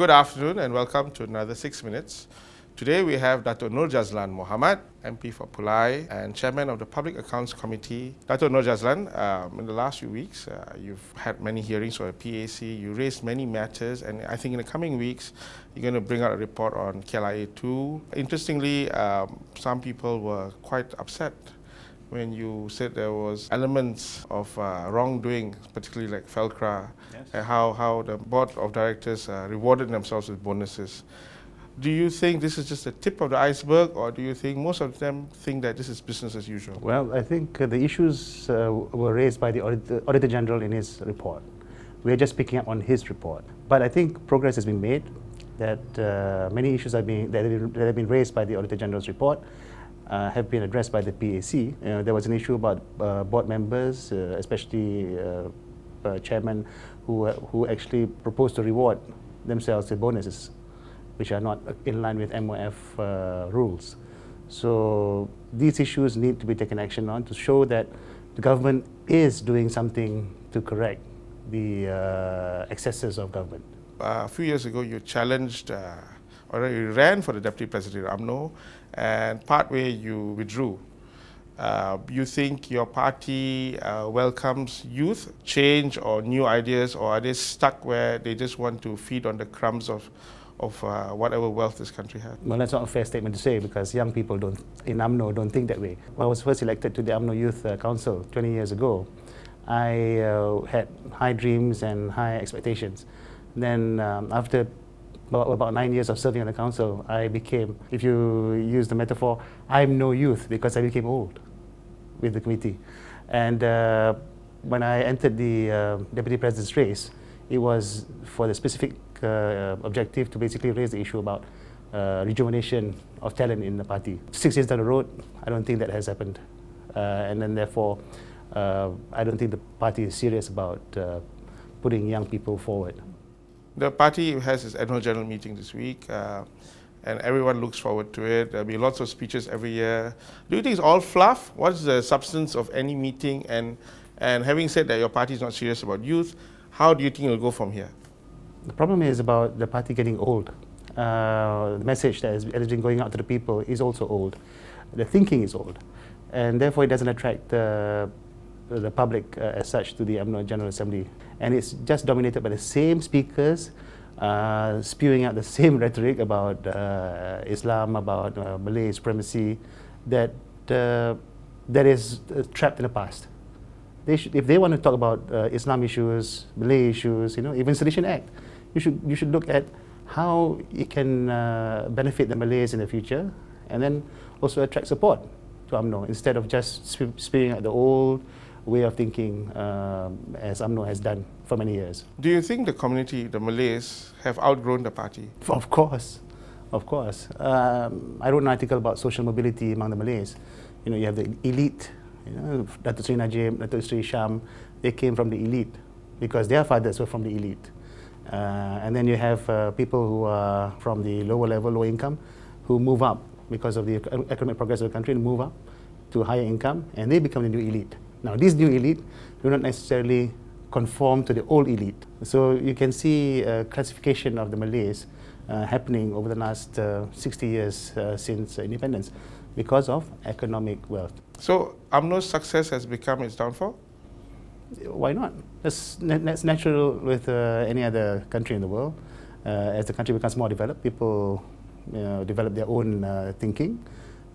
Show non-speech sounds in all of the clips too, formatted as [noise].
Good afternoon and welcome to another Six Minutes. Today we have Dr. Nur Jazlan MP for Pulai and Chairman of the Public Accounts Committee. Dr. Nur Jazlan, um, in the last few weeks, uh, you've had many hearings for the PAC, you raised many matters, and I think in the coming weeks, you're going to bring out a report on KLIA 2. Interestingly, um, some people were quite upset when you said there was elements of uh, wrongdoing, particularly like Felcra, yes. and how, how the board of directors uh, rewarded themselves with bonuses. Do you think this is just the tip of the iceberg, or do you think most of them think that this is business as usual? Well, I think uh, the issues uh, were raised by the Auditor, Auditor General in his report. We are just picking up on his report. But I think progress has been made, that uh, many issues are being, have been, that have been raised by the Auditor General's report uh, have been addressed by the PAC. Uh, there was an issue about uh, board members, uh, especially uh, uh, chairman, who, who actually proposed to reward themselves with bonuses, which are not in line with MOF rules. So these issues need to be taken action on to show that the government is doing something to correct the excesses of government. a few years ago, you challenged or you ran for the deputy president of UMNO, and partway you withdrew. Uh, you think your party uh, welcomes youth change or new ideas, or are they stuck where they just want to feed on the crumbs of, of uh, whatever wealth this country has? Well, that's not a fair statement to say because young people don't, in UMNO don't think that way. When I was first elected to the UMNO Youth uh, Council 20 years ago, I uh, had high dreams and high expectations. Then um, after about, about nine years of serving on the council, I became, if you use the metaphor, I'm no youth because I became old with the committee. And uh, when I entered the uh, deputy president's race, it was for the specific uh, objective to basically raise the issue about uh, rejuvenation of talent in the party. Six years down the road, I don't think that has happened. Uh, and then therefore, uh, I don't think the party is serious about putting young people forward. The party has its annual general meeting this week, uh, and everyone looks forward to it. There'll be lots of speeches every year. Do you think it's all fluff? What's the substance of any meeting? And, and having said that your party is not serious about youth, how do you think it'll go from here? The problem is about the party getting old. Uh, the message that has, that has been going out to the people is also old. The thinking is old. And therefore it doesn't attract the the public uh, as such to the UMNO General Assembly. And it's just dominated by the same speakers uh, spewing out the [laughs] same rhetoric about uh, Islam, about uh, Malay supremacy, that, uh, that is uh, trapped in the past. They should, if they want to talk about Islam issues, Malay issues, you know, even Sedition Act, you should, you should look at how it can benefit the Malays in the future and then also attract support to UMNO instead of just spewing out the old way of thinking um, as UMNO has done for many years. Do you think the community, the Malays, have outgrown the party? Of course, of course. Um, I wrote an article about social mobility among the Malays. You know, you have the elite, you know, Datuk Sri Najib, Datuk Sri Sham, they came from the elite because their fathers were from the elite. Uh, and then you have uh, people who are from the lower level, low income, who move up because of the economic progress of the country and move up to higher income, and they become the new elite. Now, this new elite do not necessarily conform to the old elite. So you can see a classification of the Malays uh, happening over the last uh, 60 years uh, since independence because of economic wealth. So UMNO's success has become its downfall? Why not? That's, that's natural with uh, any other country in the world. Uh, as the country becomes more developed, people you know, develop their own uh, thinking.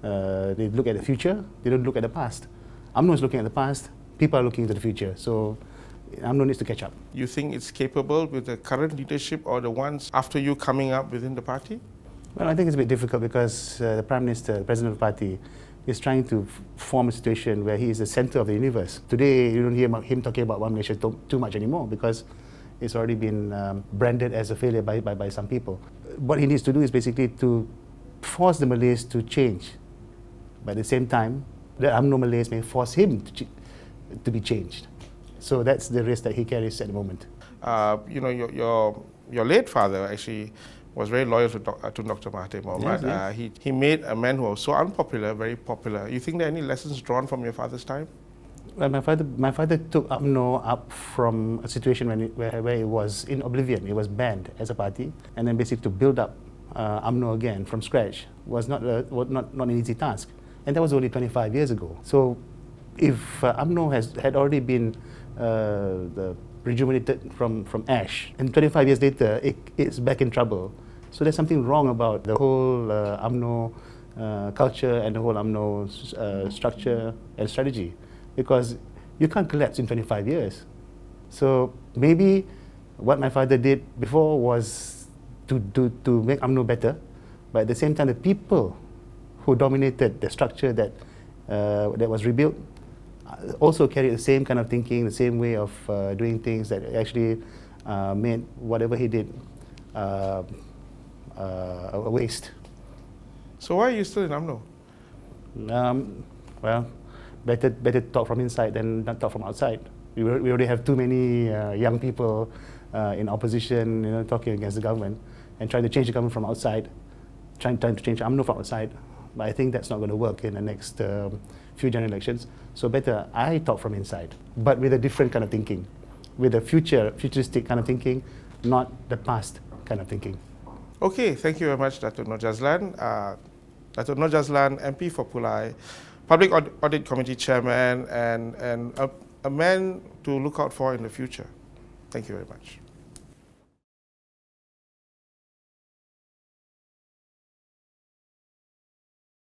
they look at the future, they don't look at the past. UMNO is looking at the past, people are looking into the future. So UMNO needs to catch up. You think it's capable with the current leadership or the ones after you coming up within the party? Well, I think it's a bit difficult because uh, the Prime Minister, the President of the party, is trying to form a situation where he is the center of the universe. Today, you don't hear him talking about One Malaysia too much anymore because it's already been um, branded as a failure by, by, by some people. What he needs to do is basically to force the Malays to change. But at the same time, the UMNO Malays may force him to, to be changed. So that's the risk that he carries at the moment. Uh, you know, your, your, your late father actually was very loyal to, doc, uh, to Dr. Mahathir Mohamad. Yes, yes. Uh, he, he made a man who was so unpopular very popular. You think there are any lessons drawn from your father's time? Well, my father, my father took UMNO up from a situation when it, where, where it was in oblivion, it was banned as a party, and then basically to build up uh, UMNO again from scratch was not, a, was not, not an easy task. And that was only 25 years ago. So if uh, UMNO has, had already been uh, rejuvenated from, from ash, and 25 years later, it, it's back in trouble. So there's something wrong about the whole uh, UMNO uh, culture and the whole UMNO uh, structure and strategy because you can't collapse in 25 years. So maybe what my father did before was to, to, to make UMNO better, but at the same time, the people who dominated the structure that, uh, that was rebuilt uh, also carried the same kind of thinking, the same way of uh, doing things that actually uh, made whatever he did uh, uh, a waste. So why are you still in UMNO? Um, well, better better talk from inside than not talk from outside. We, we already have too many uh, young people uh, in opposition, you know, talking against the government and trying to change the government from outside, trying, trying to change UMNO from outside. But I think that's not going to work in the next um, few general elections. So better I talk from inside, but with a different kind of thinking, with a future, futuristic kind of thinking, not the past kind of thinking. Okay, thank you very much, Dr. Nur Jazlan. Uh, Dr. Nur Jazlan, MP for Pulai, Public Audit Committee Chairman, and, and a, a man to look out for in the future. Thank you very much.